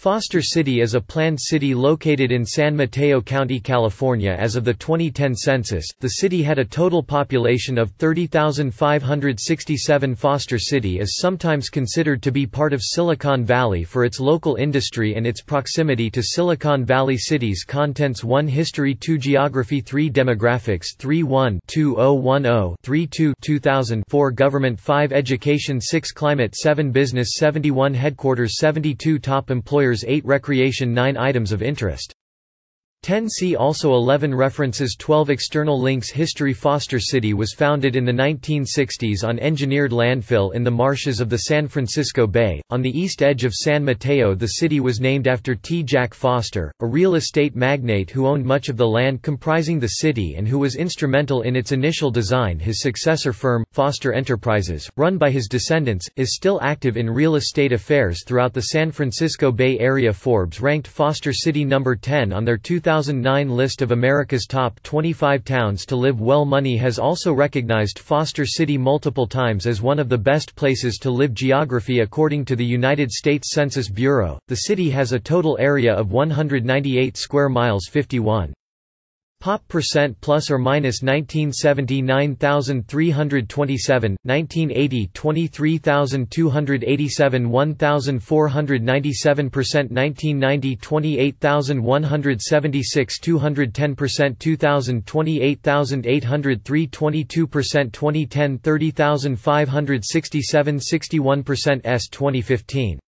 Foster City is a planned city located in San Mateo County, California as of the 2010 census. The city had a total population of 30,567. Foster City is sometimes considered to be part of Silicon Valley for its local industry and its proximity to Silicon Valley cities. Contents 1 History 2 Geography 3 Demographics 3 1 2010 3 2 2000 4 Government 5 Education 6 Climate 7 Business 71 Headquarters 72 Top Employers 8 Recreation 9 Items of interest 10 See also 11 References 12 External links History Foster City was founded in the 1960s on engineered landfill in the marshes of the San Francisco Bay. On the east edge of San Mateo the city was named after T. Jack Foster, a real estate magnate who owned much of the land comprising the city and who was instrumental in its initial design His successor firm, Foster Enterprises, run by his descendants, is still active in real estate affairs throughout the San Francisco Bay Area Forbes ranked Foster City number 10 on their 2000 2009 list of America's top 25 towns to live well Money has also recognized Foster City multiple times as one of the best places to live Geography According to the United States Census Bureau, the city has a total area of 198 square miles 51. Pop percent plus or minus 1970 9327, 1980 23287 1497 percent 1990 28176 210 percent 2000 28803 22 percent 2010 30567 61 percent s 2015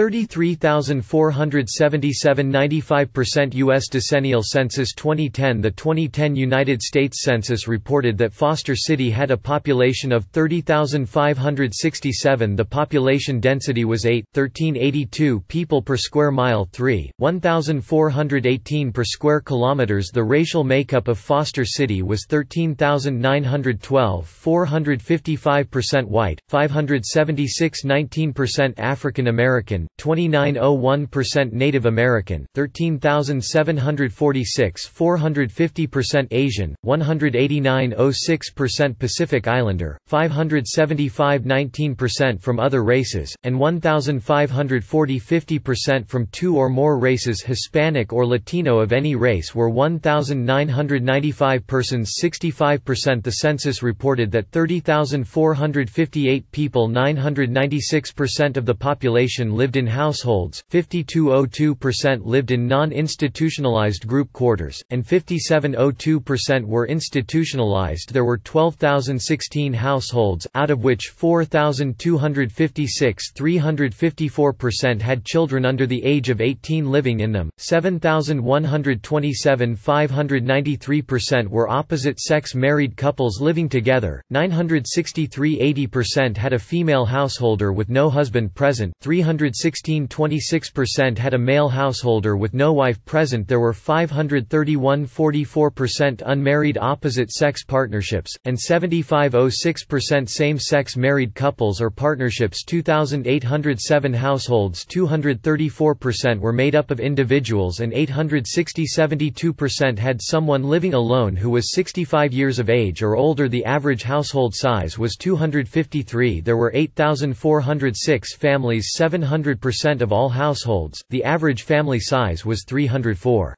33,477 95% U.S. Decennial Census 2010 The 2010 United States Census reported that Foster City had a population of 30,567 The population density was 8, 1382 people per square mile 3, 1,418 per square kilometers The racial makeup of Foster City was 13,912 455% white, 576 19% African American, 2901% Native American, 13,746 450% Asian, 189.06% Pacific Islander, 575 19% from other races, and 1,540 50% from two or more races Hispanic or Latino of any race were 1,995 persons 65% The census reported that 30,458 people 996% of the population lived in households, 5202% lived in non-institutionalized group quarters, and 5702% were institutionalized. There were 12,016 households, out of which 4,256 354% had children under the age of 18 living in them, 7,127 593% were opposite-sex married couples living together, 963 80% had a female householder with no husband present, 360 26% had a male householder with no wife present. There were 531 44% unmarried opposite-sex partnerships, and 75.06% same-sex married couples or partnerships. 2,807 households 234% were made up of individuals and 860 72% had someone living alone who was 65 years of age or older. The average household size was 253 there were 8,406 families 700 percent of all households, the average family size was 304.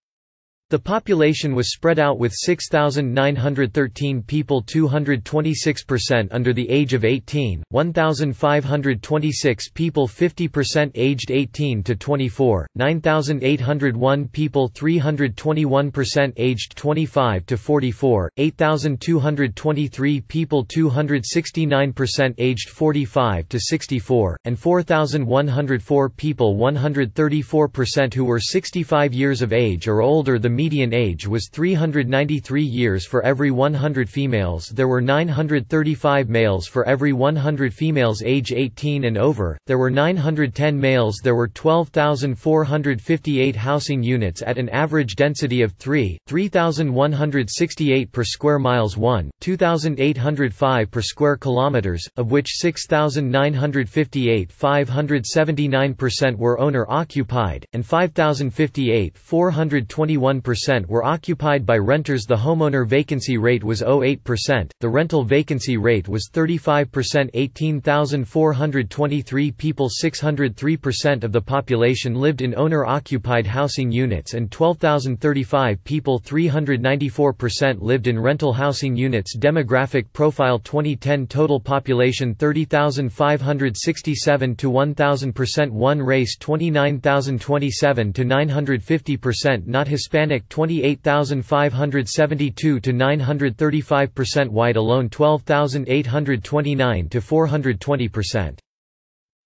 The population was spread out with 6,913 people 226% under the age of 18, 1,526 people 50% aged 18 to 24, 9,801 people 321% aged 25 to 44, 8,223 people 269% aged 45 to 64, and 4,104 people 134% who were 65 years of age or older. The median age was 393 years for every 100 females there were 935 males for every 100 females age 18 and over, there were 910 males there were 12,458 housing units at an average density of 3, 3,168 per square miles 1, 2,805 per square kilometers, of which 6,958 579% were owner-occupied, and 5,058 421% were occupied by renters. The homeowner vacancy rate was 0.8%, the rental vacancy rate was 35% 18,423 people. 603% of the population lived in owner-occupied housing units and 12,035 people. 394% lived in rental housing units. Demographic profile 2010 Total population 30,567 to 1,000% One race 29,027 to 950% Not Hispanic 28,572 to 935% White alone 12,829 to 420%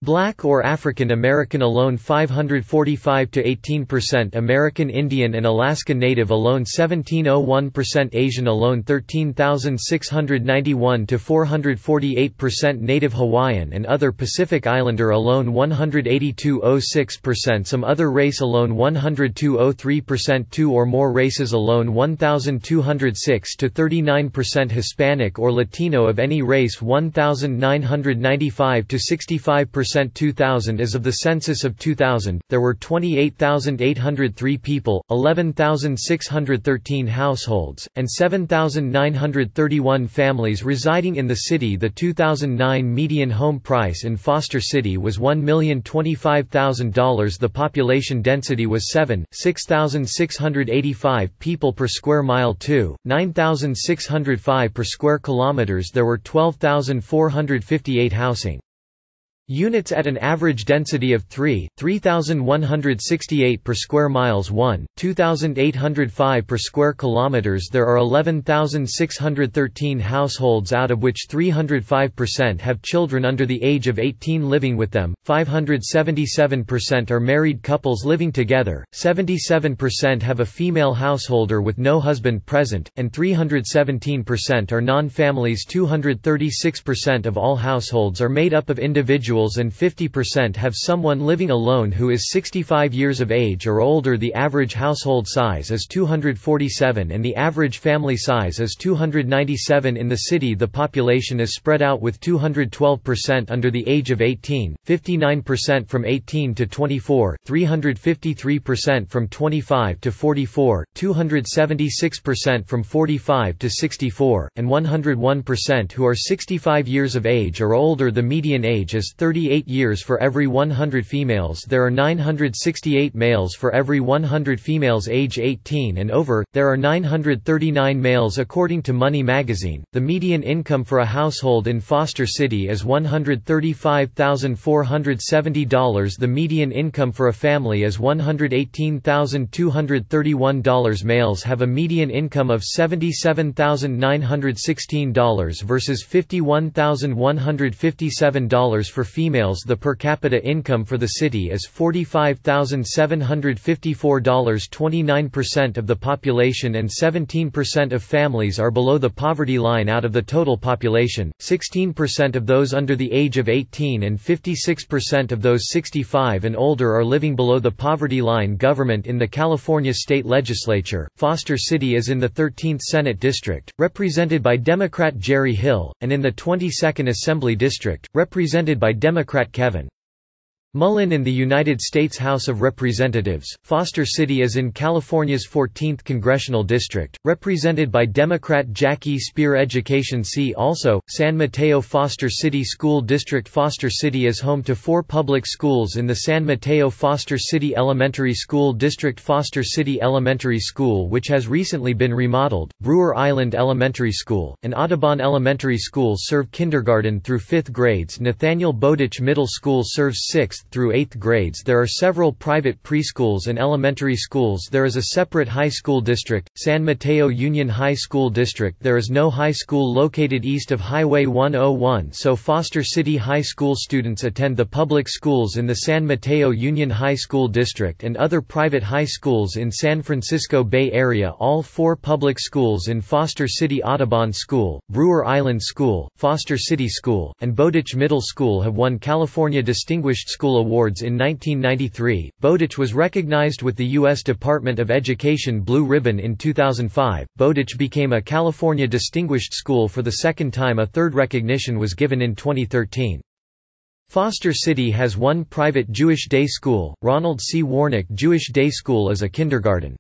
Black or African American alone 545 to 18% American Indian and Alaska Native alone 1701% Asian alone 13691 to 448% Native Hawaiian and other Pacific Islander alone 182.06% Some other race alone 102.03% Two or more races alone 1206 to 39% Hispanic or Latino of any race 1995 to 65% 2000 As of the census of 2000, there were 28,803 people, 11,613 households, and 7,931 families residing in the city. The 2009 median home price in Foster City was $1,025,000 The population density was 7, 6,685 people per square mile. 2, 9,605 per square kilometers. There were 12,458 housing Units at an average density of 3, 3,168 per square miles 1, 2,805 per square kilometers. There are 11,613 households out of which 305% have children under the age of 18 living with them, 577% are married couples living together, 77% have a female householder with no husband present, and 317% are non-families. 236% of all households are made up of individuals individuals and 50% have someone living alone who is 65 years of age or older The average household size is 247 and the average family size is 297 in the city The population is spread out with 212% under the age of 18, 59% from 18 to 24, 353% from 25 to 44, 276% from 45 to 64, and 101% who are 65 years of age or older. The median age is 38 years for every 100 females there are 968 males for every 100 females age 18 and over, there are 939 males according to Money magazine. The median income for a household in Foster City is $135,470 The median income for a family is $118,231 Males have a median income of $77,916 versus $51,157 for females the per capita income for the city is $45,754 29% of the population and 17% of families are below the poverty line out of the total population, 16% of those under the age of 18 and 56% of those 65 and older are living below the poverty line Government in the California state legislature, Foster City is in the 13th Senate District, represented by Democrat Jerry Hill, and in the 22nd Assembly District, represented by Democrat Kevin Mullin in the United States House of Representatives, Foster City is in California's 14th congressional district, represented by Democrat Jackie Speier Education See also, San Mateo Foster City School District. Foster City is home to four public schools in the San Mateo Foster City Elementary School District. Foster City Elementary School which has recently been remodeled, Brewer Island Elementary School, and Audubon Elementary School serve kindergarten through 5th grades. Nathaniel Bowditch Middle School serves 6th through 8th grades. There are several private preschools and elementary schools. There is a separate high school district, San Mateo Union High School District. There is no high school located east of Highway 101 so Foster City High School students attend the public schools in the San Mateo Union High School District and other private high schools in San Francisco Bay Area. All four public schools in Foster City Audubon School, Brewer Island School, Foster City School, and Bowditch Middle School have won California Distinguished School Awards in 1993. Bowditch was recognized with the U.S. Department of Education Blue Ribbon in 2005. Bowditch became a California Distinguished School for the second time. A third recognition was given in 2013. Foster City has one private Jewish day school, Ronald C. Wornick Jewish Day School as a kindergarten.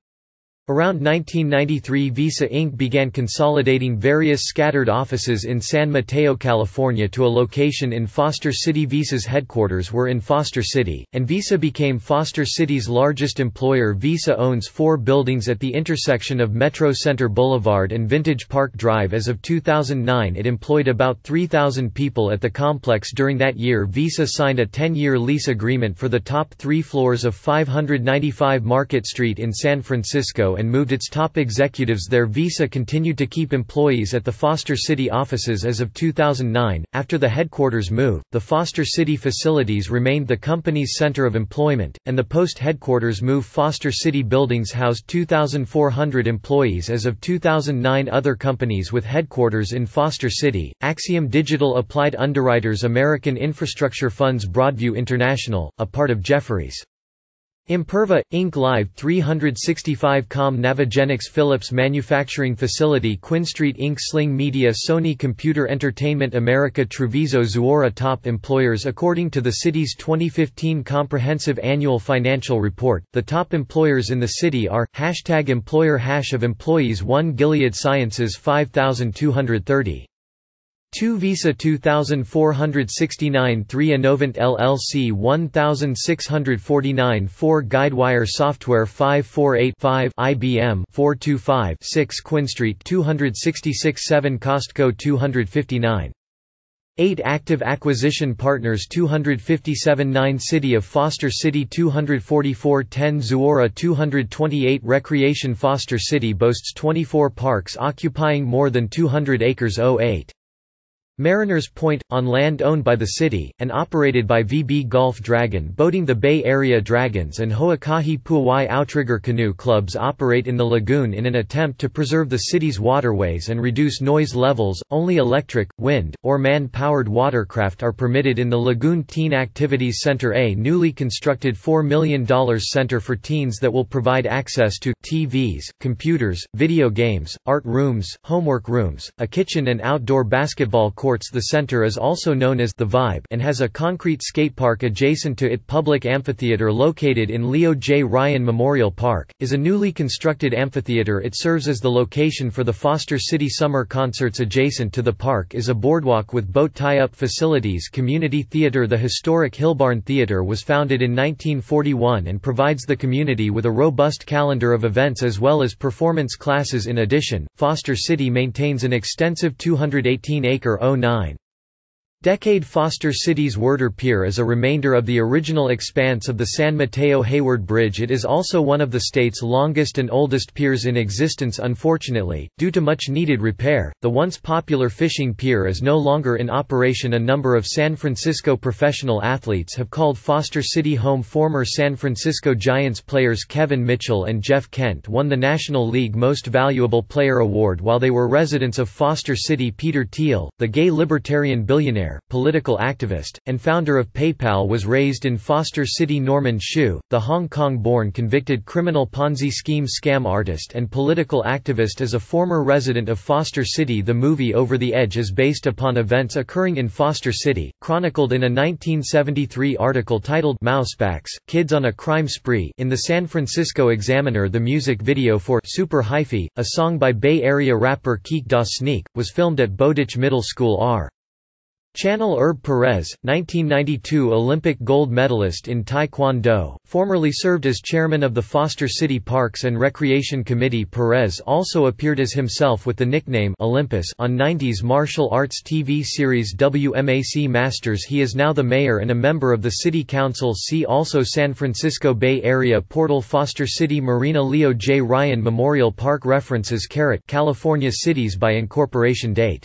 Around 1993 Visa Inc. began consolidating various scattered offices in San Mateo, California to a location in Foster City. Visa's headquarters were in Foster City, and Visa became Foster City's largest employer. Visa owns four buildings at the intersection of Metro Center Boulevard and Vintage Park Drive. As of 2009 it employed about 3,000 people at the complex. During that year Visa signed a 10-year lease agreement for the top three floors of 595 Market Street in San Francisco and moved its top executives there Visa continued to keep employees at the Foster City offices as of 2009. After the headquarters move, the Foster City facilities remained the company's center of employment, and the post-headquarters move Foster City buildings housed 2,400 employees as of 2009 Other companies with headquarters in Foster City, Axiom Digital Applied Underwriters American Infrastructure Funds Broadview International, a part of Jefferies. Imperva, Inc. Live 365 Com Navigenics Philips Manufacturing Facility QuinStreet Inc. Sling Media Sony Computer Entertainment America Treviso Zuora Top employers According to the city's 2015 Comprehensive Annual Financial Report, the top employers in the city are, Hashtag Employer Hash of Employees 1 Gilead Sciences 5230 2 Visa 2469 3 Inovant LLC 1649 4 Guidewire Software 548 5 IBM 425 6 QuinStreet 266 7 Costco 259 8 Active Acquisition Partners 257 9 City of Foster City 244 10 Zuora 228 Recreation Foster City boasts 24 parks occupying more than 200 acres. 08 Mariners Point, on land owned by the city, and operated by VB Gulf Dragon Boating The Bay Area Dragons and Hoakahi Pu'awai Outrigger Canoe Clubs operate in the lagoon in an attempt to preserve the city's waterways and reduce noise levels. Only electric, wind, or man-powered watercraft are permitted in the Lagoon Teen Activities Center a newly constructed $4 million center for teens that will provide access to TVs, computers, video games, art rooms, homework rooms, a kitchen and outdoor basketball court courts The center is also known as The Vibe and has a concrete skatepark adjacent to it. Public amphitheater located in Leo J. Ryan Memorial Park, is a newly constructed amphitheater. It serves as the location for the Foster City Summer Concerts. Adjacent to the park is a boardwalk with boat tie-up facilities. Community Theater The historic Hillbarn Theater was founded in 1941 and provides the community with a robust calendar of events as well as performance classes. In addition, Foster City maintains an extensive 218-acre 09. Decade Foster City's Werder Pier is a remainder of the original expanse of the San Mateo Hayward Bridge. It is also one of the state's longest and oldest piers in existence unfortunately, due to much needed repair, the once popular fishing pier is no longer in operation. A number of San Francisco professional athletes have called Foster City home former San Francisco Giants players Kevin Mitchell and Jeff Kent won the National League Most Valuable Player award while they were residents of Foster City. Peter Thiel, the gay libertarian billionaire political activist, and founder of PayPal was raised in Foster City Norman Hsu, the Hong Kong-born convicted criminal Ponzi scheme scam artist and political activist is a former resident of Foster City The movie Over the Edge is based upon events occurring in Foster City, chronicled in a 1973 article titled Mousepacks, Kids on a Crime Spree in the San Francisco Examiner The music video for Super Hyphy, a song by Bay Area rapper Keak Da Sneak, was filmed at Bowditch Middle School R. Chanel Herb Perez, 1992 Olympic gold medalist in Taekwondo, formerly served as chairman of the Foster City Parks and Recreation Committee. Perez also appeared as himself with the nickname Olympus on 90s martial arts TV series WMAC Masters. He is now the mayor and a member of the City Council. See also San Francisco Bay Area Portal. Foster City Marina Leo J. Ryan Memorial Park References. California Cities by incorporation date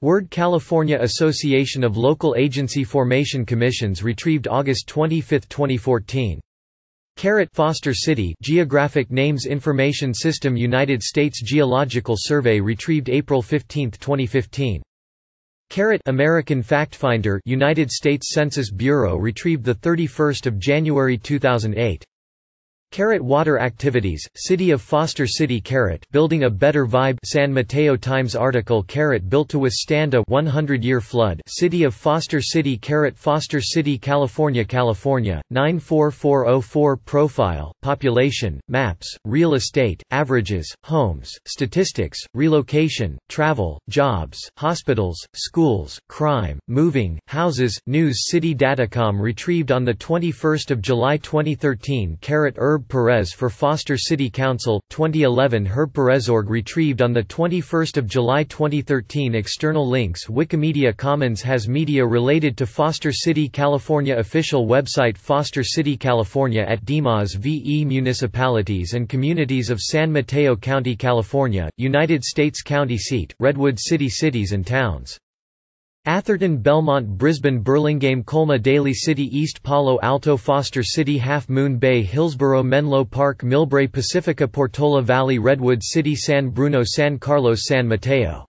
Word California Association of Local Agency Formation Commissions retrieved August 25, 2014. Carrot Foster City Geographic Names Information System United States Geological Survey retrieved April 15, 2015. Carrot American Factfinder United States Census Bureau retrieved the 31st of January 2008. Carrot Water Activities, City of Foster City Carrot Building a Better Vibe San Mateo Times article Carrot built to withstand a 100-year flood City of Foster City Carrot Foster City California California, 94404 Profile, Population, Maps, Real Estate, Averages, Homes, Statistics, Relocation, Travel, Jobs, Hospitals, Schools, Crime, Moving, Houses, News City Datacom retrieved on 21 July 2013 Carrot Urban Herb Perez for Foster City Council, 2011 Herb Perezorg retrieved on 21 July 2013 External links Wikimedia Commons has media related to Foster City California Official website Foster City California at DEMAS VE Municipalities and Communities of San Mateo County California, United States County seat, Redwood City Cities and Towns Atherton Belmont Brisbane Burlingame Colma Daly City East Palo Alto Foster City Half Moon Bay Hillsborough Menlo Park Millbrae Pacifica Portola Valley Redwood City San Bruno San Carlos San Mateo.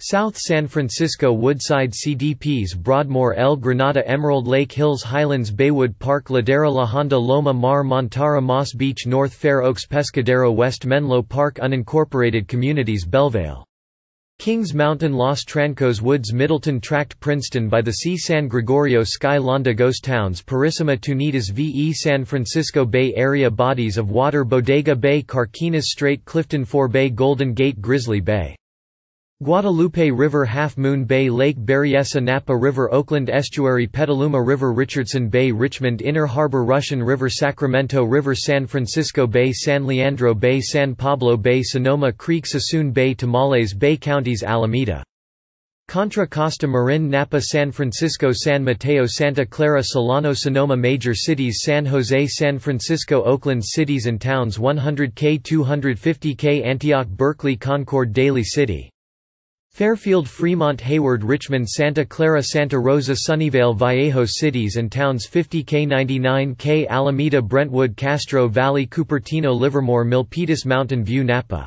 South San Francisco Woodside CDPs Broadmoor El Granada Emerald Lake Hills Highlands Baywood Park Ladera La Honda Loma Mar Montara Moss Beach North Fair Oaks Pescadero West Menlo Park Unincorporated Communities Bellevale Kings Mountain Los Trancos Woods Middleton Tract Princeton by the Sea San Gregorio Skylonda Ghost Towns Purisima Tunitas VE San Francisco Bay Area Bodies of Water Bodega Bay Carquinez Strait Clifton Forebay Golden Gate Grizzly Bay Guadalupe River Half Moon Bay Lake Berryessa Napa River Oakland Estuary Petaluma River Richardson Bay Richmond Inner Harbor Russian River Sacramento River San Francisco Bay San Leandro Bay San Pablo Bay Sonoma Creek Suisun Bay Tomales Bay Counties Alameda. Contra Costa Marin Napa San Francisco San Mateo Santa Clara Solano Sonoma Major cities San Jose San Francisco Oakland Cities and Towns 100K 250K Antioch Berkeley Concord Daly City Fairfield Fremont Hayward Richmond Santa Clara Santa Rosa Sunnyvale Vallejo cities and towns 50K 99K Alameda Brentwood Castro Valley Cupertino Livermore Milpitas Mountain View Napa.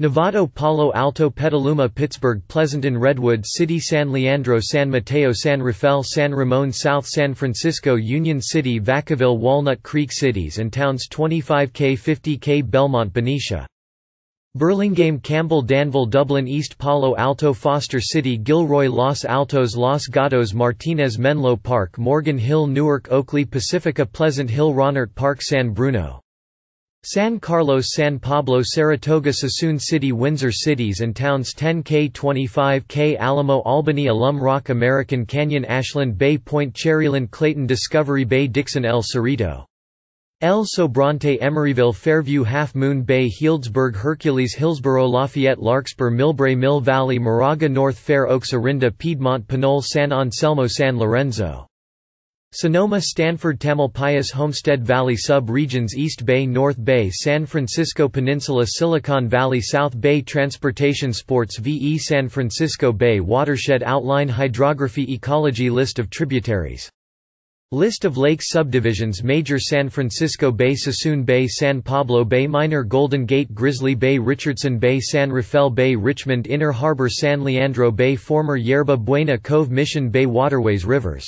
Novato Palo Alto Petaluma Pittsburg Pleasanton Redwood City San Leandro San Mateo San Rafael San Ramon South San Francisco Union City Vacaville Walnut Creek cities and towns 25K 50K Belmont Benicia Burlingame Campbell Danville Dublin East Palo Alto Foster City Gilroy Los Altos Los Gatos Martinez Menlo Park Morgan Hill Newark Oakley Pacifica Pleasant Hill Rohnert Park San Bruno San Carlos San Pablo Saratoga Suisun City Windsor Cities and Towns 10K 25K Alamo Albany Alum Rock American Canyon Ashland Bay Point Cherryland Clayton Discovery Bay Dixon El Cerrito El Sobrante Emeryville Fairview Half Moon Bay Healdsburg Hercules Hillsborough Lafayette Larkspur Millbrae Mill Valley Moraga North Fair Oaks Orinda Piedmont Pinole San Anselmo San Lorenzo Sonoma Stanford Tamalpais Homestead Valley Sub-Regions East Bay North Bay San Francisco Peninsula Silicon Valley South Bay Transportation Sports VE San Francisco Bay Watershed Outline Hydrography Ecology List of tributaries List of lake subdivisions Major San Francisco Bay Suisun Bay San Pablo Bay Minor Golden Gate Grizzly Bay Richardson Bay San Rafael Bay Richmond Inner Harbor San Leandro Bay Former Yerba Buena Cove Mission Bay Waterways Rivers.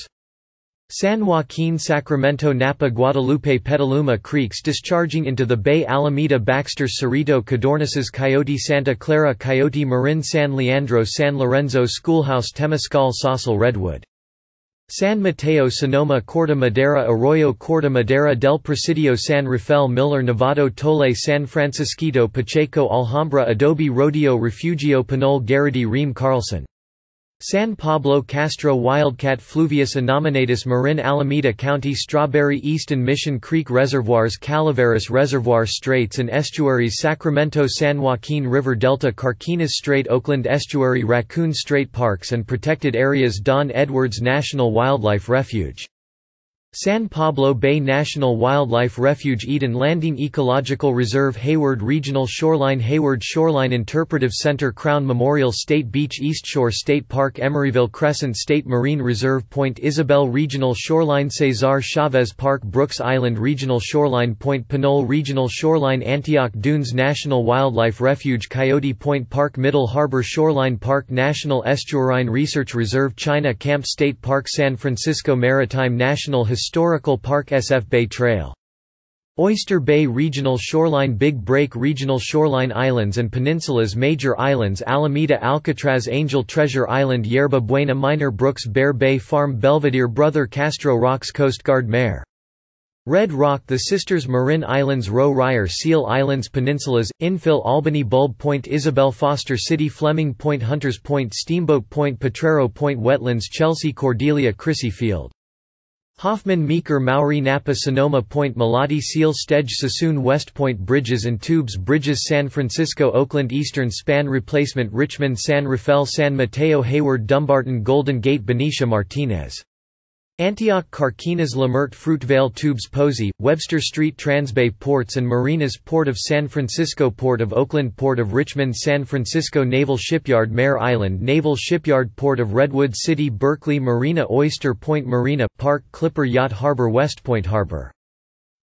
San Joaquin Sacramento Napa Guadalupe Petaluma Creeks discharging into the Bay Alameda Baxter Cerrito Codornices Coyote Santa Clara Coyote Marin San Leandro San Lorenzo Schoolhouse Temescal Sausal Redwood San Mateo Sonoma Corte Madera Arroyo Corte Madera del Presidio San Rafael Miller Novato Tole San Francisquito Pacheco Alhambra Adobe Rodeo Refugio Pinole Garrity Ream Carlson San Pablo Castro Wildcat Fluvius Innominatus Marin Alameda County Strawberry Easton Mission Creek Reservoirs Calaveras Reservoir Straits and Estuaries Sacramento San Joaquin River Delta Carquinez Strait Oakland Estuary Raccoon Strait Parks and Protected Areas Don Edwards National Wildlife Refuge San Pablo Bay National Wildlife Refuge Eden Landing Ecological Reserve Hayward Regional Shoreline Hayward Shoreline Interpretive Center Crown Memorial State Beach Eastshore State Park Emeryville Crescent State Marine Reserve Point Isabel Regional Shoreline Cesar Chavez Park Brooks Island Regional Shoreline Point Pinole Regional Shoreline Antioch Dunes National Wildlife Refuge Coyote Point Park Middle Harbor Shoreline Park National Estuarine Research Reserve China Camp State Park San Francisco Maritime National Historical Park SF Bay Trail. Oyster Bay Regional Shoreline Big Break Regional Shoreline Islands and Peninsulas Major Islands Alameda Alcatraz Angel Treasure Island Yerba Buena Minor Brooks Bear Bay Farm Belvedere Brother Castro Rocks Coast Guard Mare. Red Rock The Sisters Marin Islands Roe Ryer Seal Islands Peninsulas, Infill Albany Bulb Point Isabel Foster City Fleming Point Hunters Point Steamboat Point Potrero Point Wetlands Chelsea Cordelia Crissy Field Hoffman Meeker Maury Napa Sonoma Point Molate Seal Stedge Suisun West Point Bridges and Tubes Bridges San Francisco Oakland Eastern Span Replacement Richmond San Rafael San Mateo Hayward Dumbarton Golden Gate Benicia Martinez Antioch Carquinez Lemert Fruitvale Tubes Posey, Webster Street Transbay Ports and Marinas Port of San Francisco Port of Oakland Port of Richmond San Francisco Naval Shipyard Mare Island Naval Shipyard Port of Redwood City Berkeley Marina Oyster Point Marina Park Clipper Yacht Harbor West Point Harbor